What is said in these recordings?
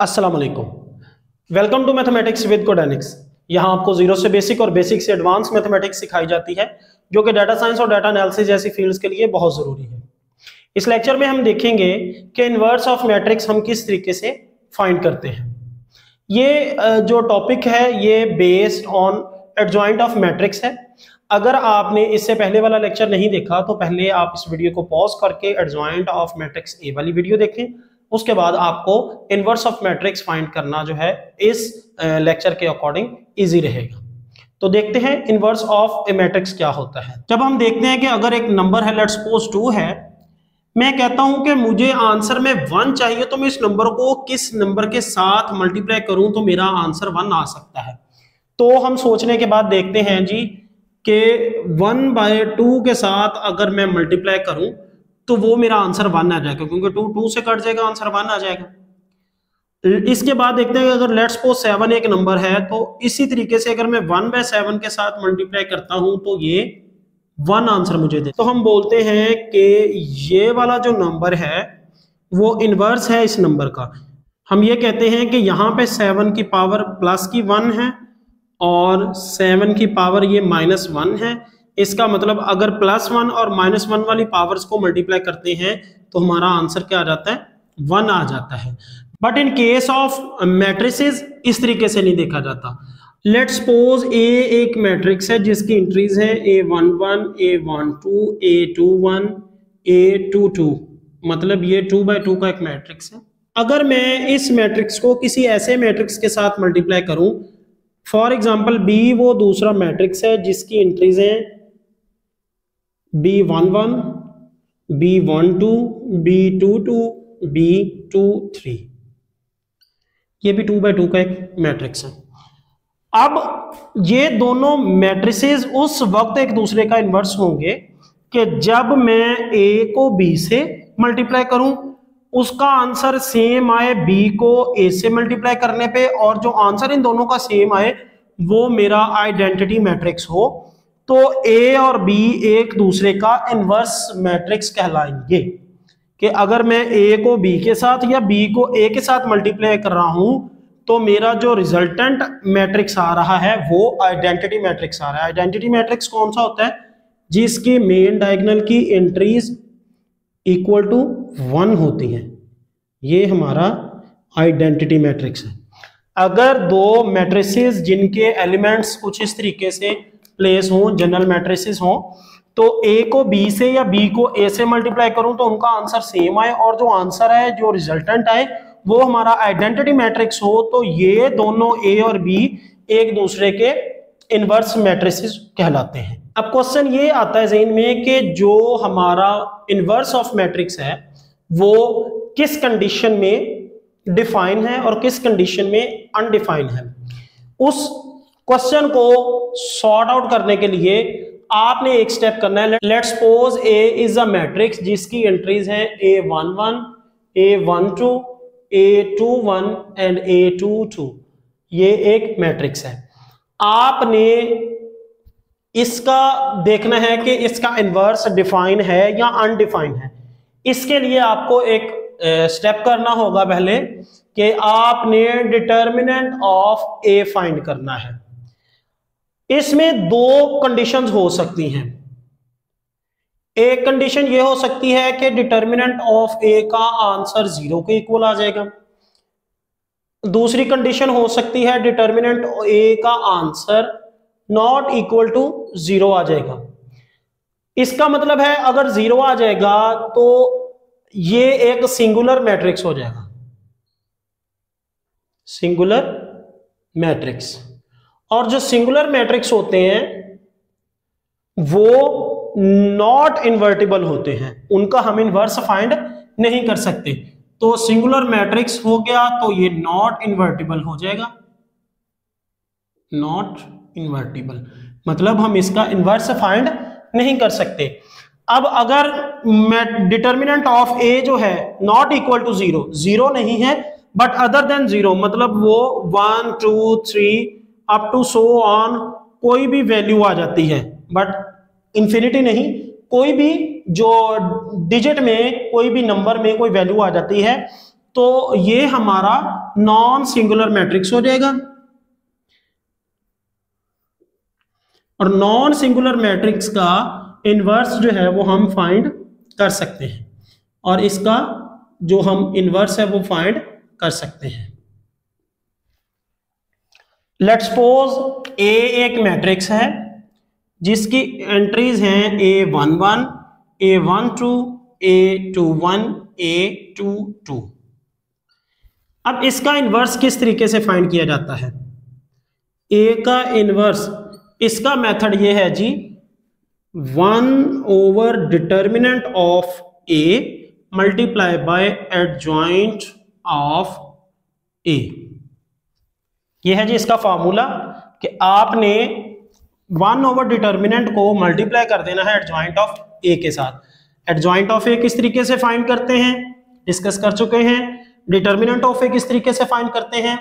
अस्सलाम वालेकुम welcome to mathematics with Codenix यहाँ आपको ज़ीरो से बेसिक और बेसिक से एडवांस मैथमेटिक्स सिखाई जाती है, जो कि डाटा साइंस और डाटा एनालिसिस जैसी फील्ड्स के लिए बहुत ज़रूरी है। इस लेक्चर में हम देखेंगे कि इनवर्स ऑफ़ मैट्रिक्स हम किस तरीके से फाइंड करते हैं। ये जो टॉपिक है, ये based on adjoint of matrix है। अगर आपने इससे पहले वाला लेक्चर नहीं देखा तो पहले आप इस वीडियो को पॉज करके एडजॉइंट ऑफ़ मैट्रिक्स ए वाली वीडियो देखें। उसके बाद आपको इनवर्स ऑफ़ मैट्रिक्स फाइंड करना जो है, इस लेक्चर के अकॉर्डिंग इजी रहेगा। तो देखते हैं इनवर्स ऑफ़ ए मैट्रिक्स क्या होता है। जब हम देखते हैं कि अगर एक नंबर है लेट्स सपोज़ टू है, मैं कहता हूँ कि मुझे आंसर में वन चाहिए तो मैं इस नंबर को किस नंबर के साथ मल्टीप्लाई करूँ तो मेरा आंसर वन आ सकता है। तो हम सोचने के बाद देखते हैं जी कि वन बाय टू के साथ अगर मैं मल्टीप्लाई करूँ तो वो मेरा आंसर वन आ जाएगा, क्योंकि टू टू से कट जाएगा, आंसर वन आ जाएगा। इसके बाद देखते हैं अगर लेट्स सपोज़ सेवन एक नंबर है तो इसी तरीके से अगर मैं वन बाय सेवन के साथ मल्टीप्लाई करता हूँ तो ये वन आंसर मुझे दे। तो हम बोलते हैं कि ये वाला जो नंबर है, वो इनवर्स है इस नंबर का। हम ये कहते हैं कि यहाँ पे सेवन की पावर प्लस की वन है, और सेवन की पावर ये माइनस वन है। इसका मतलब अगर प्लस वन और माइनस वन वाली पावर्स को मल्टीप्लाई करते हैं तो हमारा आंसर क्या आ जाता है? वन आ जाता है। But in case of matrices इस तरीके से नहीं देखा जाता। लेट सपोज़ ए एक मैट्रिक्स है, जिसकी इंट्रीज है A one one A one two A two one A two two मतलब ये टू बाई टू का एक मैट्रिक्स है। अगर मैं इस मैट्रिक्स को किसी ऐसे मैट्रिक्स के साथ मल्टीप्लाई करूँ फॉर एग्जांपल बी वो दूसरा मैट्रिक्स है जिसकी इंट्रीज हैं B one one B one two B two two B two three ये भी टू बाई टू का एक मैट्रिक्स है। अब ये दोनों मैट्रिसेस उस वक्त एक दूसरे का इन्वर्स होंगे कि जब मैं ए को बी से मल्टीप्लाई करूँ, उसका आंसर सेम आए बी को ए से मल्टीप्लाई करने पे, और जो आंसर इन दोनों का सेम आए, वो मेरा आइडेंटिटी मैट्रिक्स हो। तो ए और बी एक दूसरे का इनवर्स मैट्रिक्स कहलाएँगे। कि अगर मैं ए को बी के साथ या बी को ए के साथ मल्टीप्लाई कर रहा हूँ तो मेरा जो रिजल्टेंट मैट्रिक्स आ रहा है, वो आइडेंटिटी मैट्रिक्स आ रहा है। आइडेंटिटी मैट्रिक्स कौन सा होता है? जिसकी मेन डायगनल की एंट्रीज इक्वल टू वन होती है। ये हमारा आइडेंटिटी मैट्रिक्स है। अगर दो मैट्रिसेस जिनके एलिमेंट्स कुछ इस तरीके से प्लेस हो जनरल मैट्रिसेस हो तो ए को बी से या बी को ए से मल्टीप्लाई करूँ तो उनका आंसर सेम आए और जो आंसर है, जो रिजल्टेंट आए, वो हमारा आइडेंटिटी मैट्रिक्स हो तो ये दोनों ए और बी एक दूसरे के इनवर्स मैट्रिसेस कहलाते हैं। अब क्वेश्चन ये आता है जहन में कि जो हमारा इनवर्स ऑफ़ मैट्रिक्स है, वो किस कंडीशन में डिफाइन है और किस कंडीशन में अनडिफाइन है। उस क्वेश्चन को सॉर्ट आउट करने के लिए आपने एक स्टेप करना है। Let suppose A is a matrix जिसकी एंट्रीज है A one one A one two A two one and A two two ये एक मैट्रिक्स है। आपने इसका देखना है कि इसका इन्वर्स डिफाइन है या अनडिफाइन है। इसके लिए आपको एक स्टेप करना होगा पहले कि आपने डिटर्मिनेंट ऑफ़ ए फाइंड करना है। इसमें दो कंडीशंस हो सकती हैं। एक कंडीशन ये हो सकती है कि डिटर्मिनेंट ऑफ़ ए का आंसर ज़ीरो के इक्वल आ जाएगा। दूसरी कंडीशन हो सकती है डिटर्मिनेंट ए का answer not equal to zero आ जाएगा। इसका मतलब है अगर ज़ीरो आ जाएगा तो ये एक सिंगुलर मैट्रिक्स हो जाएगा। सिंगुलर मैट्रिक्स और जो सिंगुलर मैट्रिक्स होते हैं, वो नॉट इन्वर्टिबल होते हैं। उनका हम इन्वर्स फाइंड नहीं कर सकते। तो सिंगुलर मैट्रिक्स हो गया तो ये नॉट इन्वर्टिबल हो जाएगा। नॉट इन्वर्टिबल मतलब हम इसका इन्वर्स फाइंड नहीं कर सकते। अब अगर डिटर्मिनेंट ऑफ़ ए जो है not equal to zero zero नहीं है बट अदर देन ज़ीरो मतलब वो one two three up to so on कोई भी वैल्यू आ जाती है बट इंफिनिटी नहीं, कोई भी जो डिजिट में, कोई भी नंबर में कोई वैल्यू आ जाती है तो ये हमारा नॉन सिंगुलर मैट्रिक्स हो जाएगा। और नॉन सिंगुलर मैट्रिक्स का इन्वर्स जो है, वो हम फाइंड कर सकते हैं। और इसका जो हम इन्वर्स है, वो फाइंड कर सकते हैं। लेट सपोज़ ए एक मैट्रिक्स है, जिसकी एंट्रीज हैं A one one A one two A two one A two two अब इसका इन्वर्स किस तरीके से फाइंड किया जाता है? ए का इन्वर्स इसका मेथड ये है जी one over determinant of A multiply by adjoint of A ये है जी इसका फॉर्मूला कि आपने वन ओवर डिटर्मिनेंट को मल्टीप्लाई कर देना है एडजॉइंट ऑफ़ ए के साथ। एडजॉइंट ऑफ़ ए किस तरीके से फाइंड करते हैं? डिस्कस कर चुके हैं। डिटर्मिनेंट ऑफ़ ए किस तरीके से फाइंड करते हैं?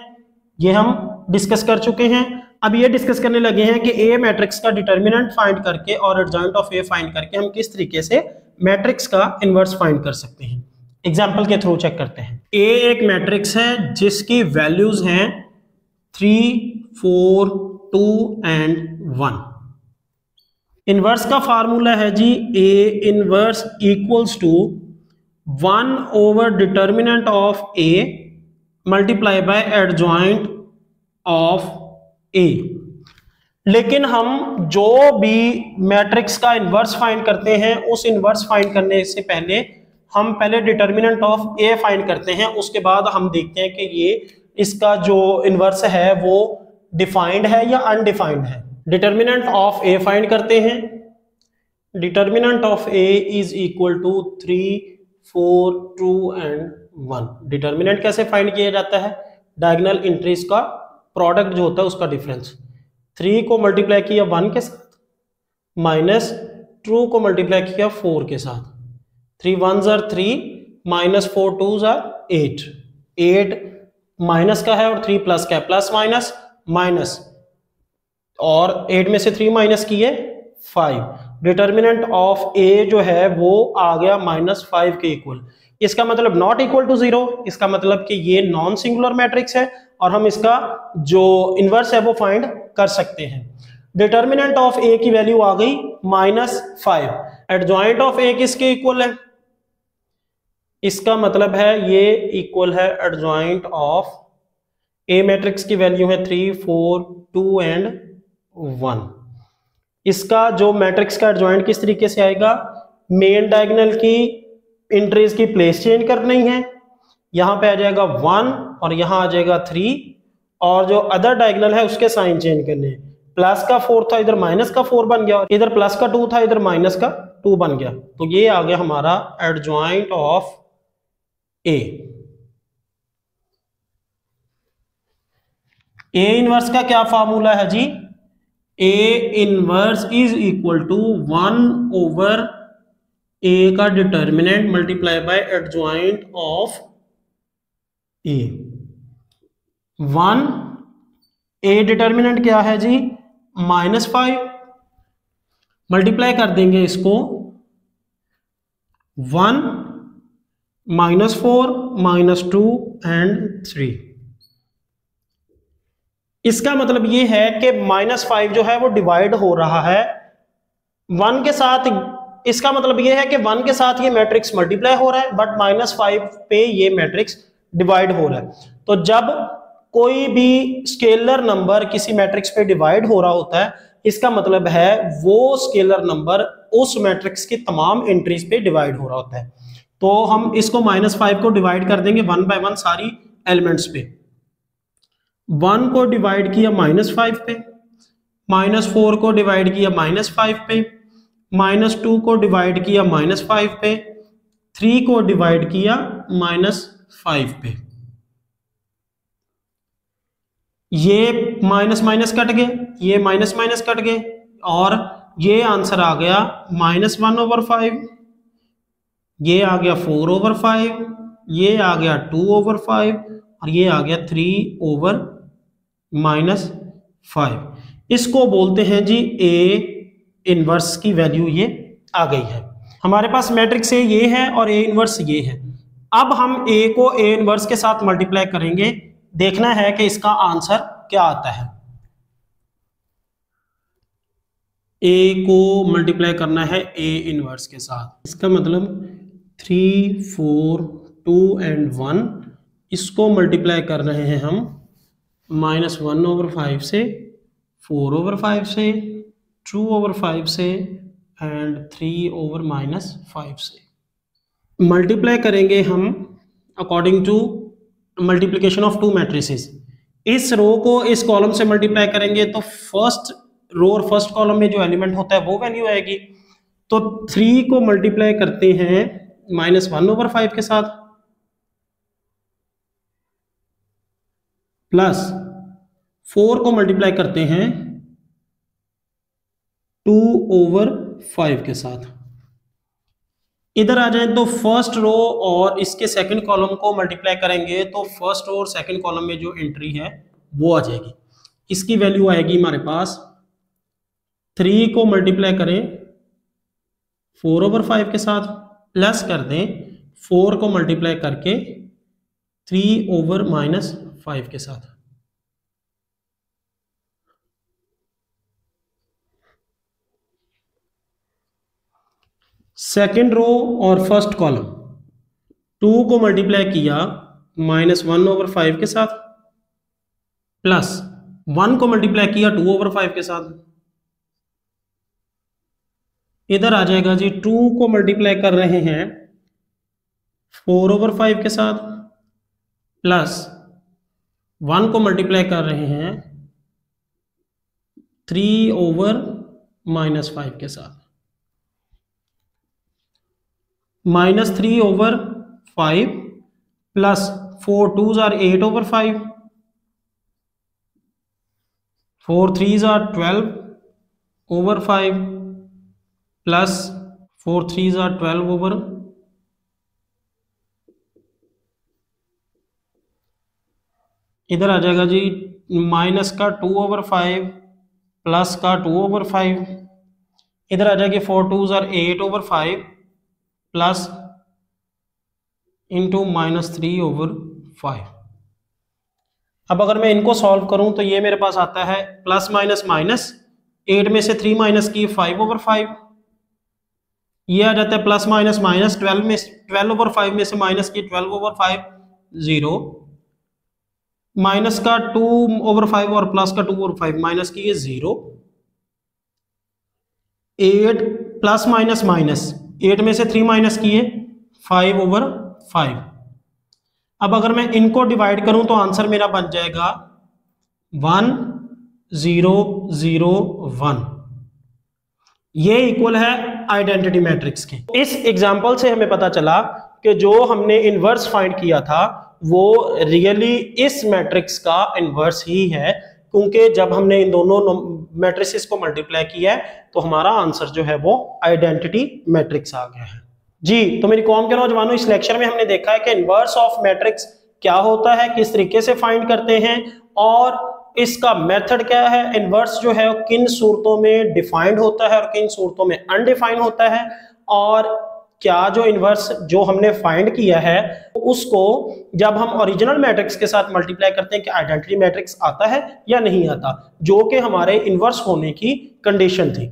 ये हम डिस्कस कर चुके हैं। अब ये डिस्कस करने लगे हैं कि ए मैट्रिक्स का डिटर्मिनेंट फाइंड करके और एडजॉइंट ऑफ़ ए फाइंड करके हम किस तरीके से मैट्रिक्स का इनवर्स फाइंड कर सकते हैं। एग्ज़ाम्पल के थ्रू चेक करते हैं। ए एक मैट्रिक्स है जिसकी वैल्यूज़ हैं three four two and one inverse का फार्मूला है जी A inverse equals to one over determinant of A multiply by adjoint of A लेकिन हम जो भी मैट्रिक्स का इन्वर्स फाइंड करते हैं, उस इन्वर्स फाइंड करने से पहले हम पहले डिटर्मिनेंट ऑफ़ ए फाइंड करते हैं, उसके बाद हम देखते हैं कि ये इसका जो इन्वर्स है, वो डिफाइंड है या अनडिफाइंड है? डिटर्मिनेंट ऑफ़ ए फाइंड करते हैं। Determinant of A is equal to three four two and one determinant कैसे फाइंड किया जाता है? डायगनल इंट्रीज का प्रोडक्ट जो होता है, उसका डिफरेंस थ्री को मल्टीप्लाई किया वन के साथ माइनस टू को मल्टीप्लाई किया फोर के साथ. थ्री वन जार थ्री माइनस फोर टू ज़र एट एट माइनस का है और थ्री प्लस का है, प्लस माइनस माइनस। और एट में से थ्री माइनस किए फाइव। डिटर्मिनेंट ऑफ़ ए जो है, वो आ गया माइनस फाइव के इक्वल इसका मतलब नॉट इक्वल टू ज़ीरो इसका मतलब कि ये नॉन सिंगुलर मैट्रिक्स है और हम इसका जो इनवर्स है, वो फाइंड कर सकते हैं। डिटर्मिनेंट ऑफ़ ए की वैल्यू आ गई minus five. Adjoint of A किसके इक्वल है? इसका मतलब है ये इक्वल है एडजॉइंट ऑफ़ ए मैट्रिक्स की वैल्यू है three four two and one इसका जो मैट्रिक्स का एडजॉइंट किस तरीके से आएगा? मेन डायगनल की इंट्रीज की प्लेस चेंज करनी है। यहाँ पे आ जाएगा वन और यहाँ आ जाएगा थ्री और जो अदर डायगनल है उसके साइन चेंज करने। हैं प्लस का फोर था, इधर माइनस का फोर बन गया। इधर प्लस का टू था, इधर माइनस का टू बन गया। तो ये आ गया हमारा adjoint of A A inverse का क्या फॉर्मूला है जी? A inverse is equal to one over A का determinant multiply by adjoint of A one A determinant क्या है जी? माइनस फाइव मल्टीप्लाई कर देंगे इसको. One minus four, minus two and three. इसका मतलब ये है कि माइनस फाइव जो है वो डिवाइड हो रहा है। वन के साथ, इसका मतलब ये है कि वन के साथ ये मैट्रिक्स मल्टीप्लाई हो रहा है बट माइनस फाइव पे ये मैट्रिक्स डिवाइड हो रहा है। तो जब कोई भी स्केलर नंबर किसी मैट्रिक्स पे डिवाइड हो रहा होता है, इसका मतलब है वो स्केलर नंबर उस मैट्रिक्स की तमाम एंट्रीज पे डिवाइड हो रहा होता है। तो हम इसको माइनस फाइव को डिवाइड कर देंगे वन बाय वन सारी एलिमेंट्स पे। वन को डिवाइड किया माइनस फाइव पे माइनस फोर को डिवाइड किया माइनस फाइव पे माइनस टू को डिवाइड किया माइनस फाइव पे थ्री को डिवाइड किया माइनस फाइव पे। ये माइनस माइनस कट गए, ये माइनस माइनस कट गए और ये आंसर आ गया माइनस वन ओवर फाइव ये आ गया फोर ओवर फाइव ये आ गया टू ओवर फाइव और ये आ गया थ्री ओवर माइनस फाइव इसको बोलते हैं जी ए इनवर्स की वैल्यू ये आ गई है। हमारे पास मैट्रिक्स ए ये है और ए इनवर्स ये है। अब हम ए को a इनवर्स के साथ मल्टीप्लाई करेंगे। देखना है कि इसका आंसर क्या आता है। ए को मल्टीप्लाई करना है ए इनवर्स के साथ। इसका मतलब three four two and one इसको मल्टीप्लाई कर रहे हैं हम माइनस वन ओवर फाइव से फोर ओवर फाइव से टू ओवर फाइव से and three over minus five से। मल्टीप्लाई करेंगे हम according to multiplication of two matrices इस रो को इस कॉलम से मल्टीप्लाई करेंगे तो फ़र्स्ट रो और फ़र्स्ट कॉलम में जो एलिमेंट होता है वो वैल्यू आएगी। तो थ्री को मल्टीप्लाई करते हैं माइनस वन ओवर फाइव के साथ? प्लस फोर को मल्टीप्लाई करते हैं टू ओवर फाइव के साथ। इधर आ जाए तो फ़र्स्ट रो और इसके सेकंड कॉलम को मल्टीप्लाई करेंगे तो फ़र्स्ट रो और सेकंड कॉलम में जो एंट्री है वो आ जाएगी। इसकी वैल्यू आएगी हमारे पास थ्री को मल्टीप्लाई करें फोर ओवर फाइव के साथ। प्लस कर दें फोर को मल्टीप्लाई करके थ्री ओवर माइनस फाइव के साथ। सेकेंड रो और फ़र्स्ट कॉलम टू को मल्टीप्लाई किया माइनस वन ओवर फाइव के साथ। प्लस वन को मल्टीप्लाई किया टू ओवर फाइव के साथ। इधर आ जाएगा जी टू को मल्टीप्लाई कर रहे हैं फोर ओवर फाइव के साथ प्लस वन को मल्टीप्लाई कर रहे हैं थ्री ओवर माइनस फाइव के साथ। Minus three over five plus four twos are eight over five four threes are twelve over five plus four threes are twelve over इधर आ जाएगा जी माइनस का टू ओवर फाइव प्लस का two over five इधर आ जाएगी four two are eight over five plus into minus three over five अब अगर मैं इनको सॉल्व करूँ तो ये मेरे पास आता है प्लस माइनस माइनस एट में से थ्री माइनस की फाइव ओवर फाइव ये आ जाता है प्लस माइनस माइनस ट्वेल्व में ट्वेल्व ओवर फाइव में से माइनस की twelve over five zero minus का टू ओवर फाइव और प्लस का टू ओवर फाइव माइनस की zero eight plus minus minus eight में से थ्री माइनस किए फाइव ओवर फाइव अब अगर मैं इनको डिवाइड करूँ तो आंसर मेरा बन जाएगा वन ज़ीरो ज़ीरो वन ये इक्वल है आइडेंटिटी मैट्रिक्स के। इस एग्जांपल से हमें पता चला कि जो हमने इनवर्स फाइंड किया था, वो रियली इस मैट्रिक्स का इन्वर्स ही है, क्योंकि जब हमने इन दोनों मैट्रिक्स को मल्टीप्लाई किया है तो हमारा आंसर जो है वो आइडेंटिटी मैट्रिक्स आ गया है। जी तो मेरी कौम के नौजवानों, इस लेक्चर में हमने देखा है कि इन्वर्स ऑफ़ मैट्रिक्स क्या होता है, किस तरीके से फाइंड करते हैं, और इसका मेथड क्या है? इन्वर्स जो है किन सूरतों में डिफाइंड होता है और किन सूरतों में अनडिफाइंड होता है? और क्या जो इन्वर्स जो हमने फाइंड किया है, उसको जब हम ओरिजिनल मैट्रिक्स के साथ मल्टीप्लाई करते हैं कि आइडेंटिटी मैट्रिक्स आता है या नहीं आता, जो कि हमारे इन्वर्स होने की कंडीशन थी।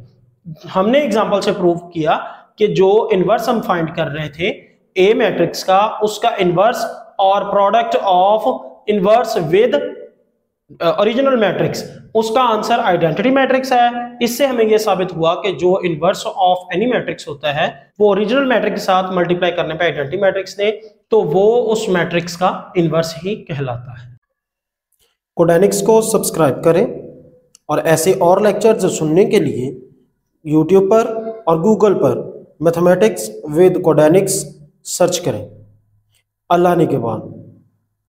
हमने एग्जांपल से प्रूव किया कि जो इन्वर्स हम फाइंड कर रहे थे ए मैट्रिक्स का, उसका इन्वर्स और product of inverse with original matrix उसका आंसर आइडेंटिटी मैट्रिक्स है। इससे हमें यह साबित हुआ कि जो इनवर्स ऑफ़ एनी मैट्रिक्स होता है, वो ओरिजिनल मैट्रिक्स के साथ मल्टीप्लाई करने पे आइडेंटिटी मैट्रिक्स दे तो वो उस मैट्रिक्स का इनवर्स ही कहलाता है। कोडेनिक्स को सब्सक्राइब करें और ऐसे और लेक्चर्स सुनने के लिए यूट्यूब पर और गूगल पर मैथमेटिक्स विद कोडेनिक्स सर्च करें। अल्लाह ने के बाद।